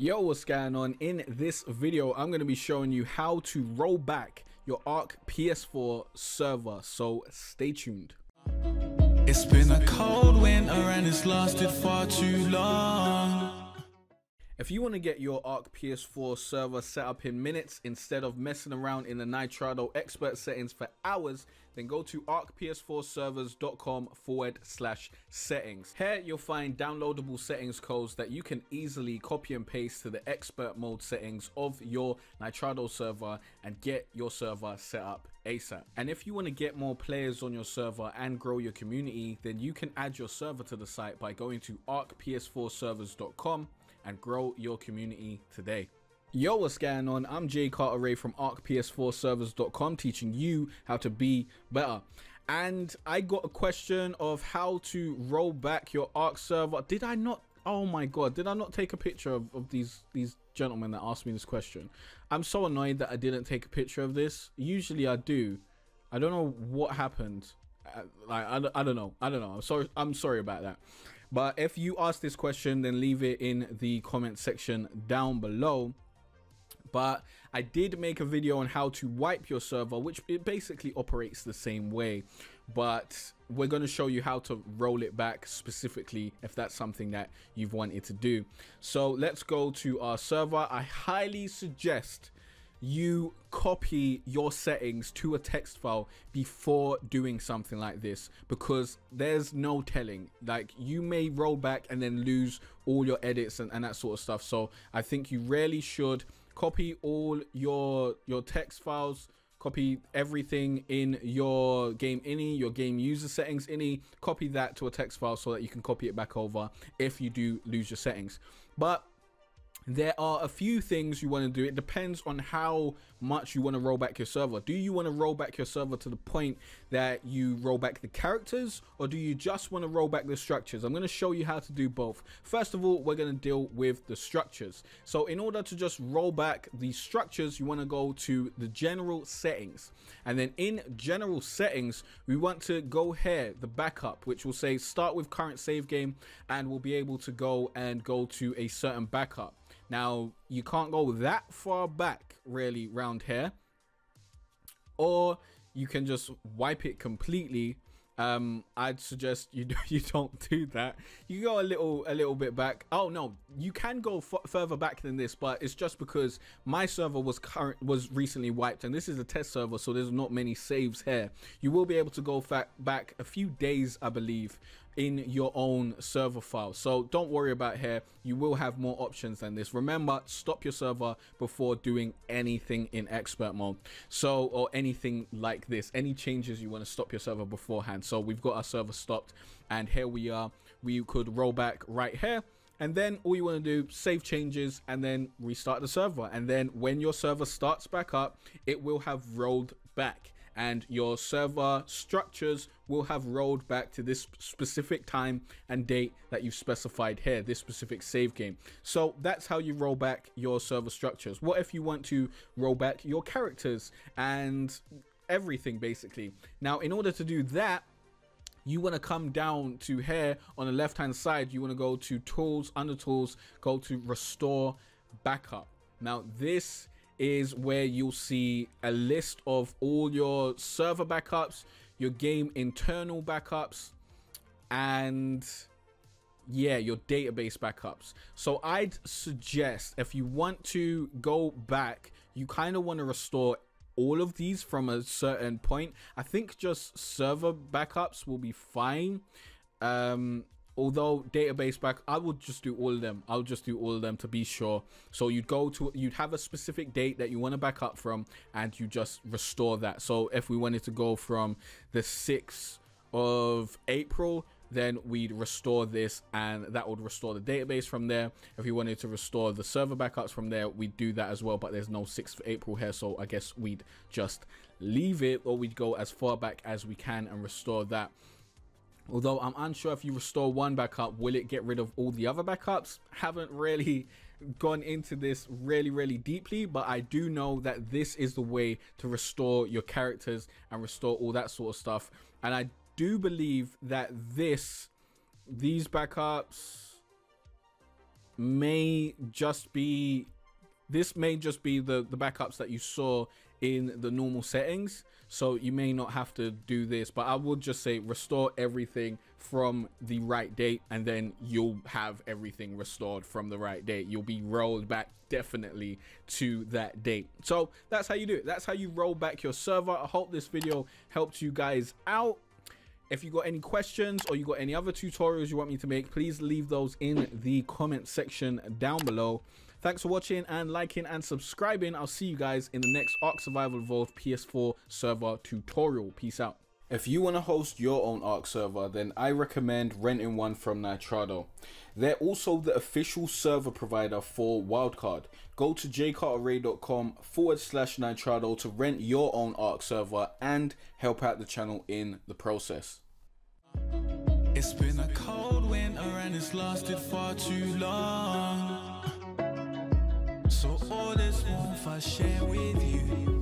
Yo, what's going on? In this video, I'm going to be showing you how to roll back your Ark PS4 server, so stay tuned. It's been a cold winter and it's lasted far too long. If you want to get your Ark PS4 server set up in minutes instead of messing around in the Nitrado expert settings for hours, then go to arkps4servers.com forward slash settings. Here you'll find downloadable settings codes that you can easily copy and paste to the expert mode settings of your Nitrado server and get your server set up ASAP. And if you want to get more players on your server and grow your community, then you can add your server to the site by going to arkps4servers.com and grow your community today. Yo, what's going on? I'm Jay Cartere from ArkPS4Servers.com teaching you how to be better. And I got a question of how to roll back your Ark server. Did I not? Oh my god, did I not take a picture of, of these these gentlemen that asked me this question? I'm so annoyed that I didn't take a picture of this. Usually I do. I don't know what happened. Uh, like I, I don't know. I don't know. I'm sorry. I'm sorry about that. But if you ask this question, then leave it in the comment section down below but I did make a video on how to wipe your server which it basically operates the same way but we're going to show you how to roll it back specifically if that's something that you've wanted to do. So let's go to our server. I highly suggest you copy your settings to a text file before doing something like this because there's no telling. Like you may roll back and then lose all your edits and, and that sort of stuff. So i think you really should copy all your your text files. Copy everything in your game ini your game user settings ini copy that to a text file so that you can copy it back over if you do lose your settings. But there are a few things you want to do. It depends on how much you want to roll back your server. Do you want to roll back your server to the point that you roll back the characters or do you just want to roll back the structures? I'm going to show you how to do both. First of all we're going to deal with the structures. So in order to just roll back the structures you want to go to the general settings. And then in general settings we want to go here the backup which will say start with current save game and we'll be able to go and go to a certain backup now, you can't go that far back really round here. Or you can just wipe it completely. Um, I'd suggest you do, you don't do that. You go a little a little bit back. Oh no, you can go further back than this, but it's just because my server was current was recently wiped, and this is a test server, so there's not many saves here. You will be able to go back a few days, I believe, in your own server file. So don't worry about here. You will have more options than this. Remember, stop your server before doing anything in expert mode. So, or anything like this, any changes you want to stop your server beforehand. So we've got our server stopped and here we are. We could roll back right here and then all you want to do save changes and then restart the server and then when your server starts back up it will have rolled back and your server structures will have rolled back to this specific time and date that you've specified here, this specific save game. So that's how you roll back your server structures. What if you want to roll back your characters and everything basically? Now, in order to do that, you want to come down to here on the left hand side you want to go to tools under tools go to restore backup now this is where you'll see a list of all your server backups, your game internal backups, and yeah, your database backups. So I'd suggest if you want to go back, you kind of want to restore all of these from a certain point. I think just server backups will be fine. Um, although database back i would just do all of them. I'll just do all of them to be sure. So you'd go to you'd have a specific date that you want to back up from and you just restore that. So if we wanted to go from the 6th of april then we'd restore this and that would restore the database from there. If we wanted to restore the server backups from there we'd do that as well but there's no 6th of april here so i guess we'd just leave it or we'd go as far back as we can and restore that Although I'm unsure if you restore one backup, will it get rid of all the other backups? Haven't really gone into this really, really deeply, but I do know that this is the way to restore your characters and restore all that sort of stuff. And I do believe that this, these backups, may just be this may just be the the backups that you saw in the normal settings so you may not have to do this but i would just say restore everything from the right date and then you'll have everything restored from the right date. You'll be rolled back definitely to that date. So that's how you do it. That's how you roll back your server. I hope this video helped you guys out. If you got any questions or you got any other tutorials you want me to make please leave those in the comment section down below Thanks for watching and liking and subscribing. I'll see you guys in the next Ark Survival Evolved PS4 server tutorial. Peace out. If you want to host your own Ark server, then I recommend renting one from Nitrado. They're also the official server provider for Wildcard. Go to jaycartere.com forward slash Nitrado to rent your own Ark server and help out the channel in the process. It's been a cold winter and it's lasted far too long. So all this I share with you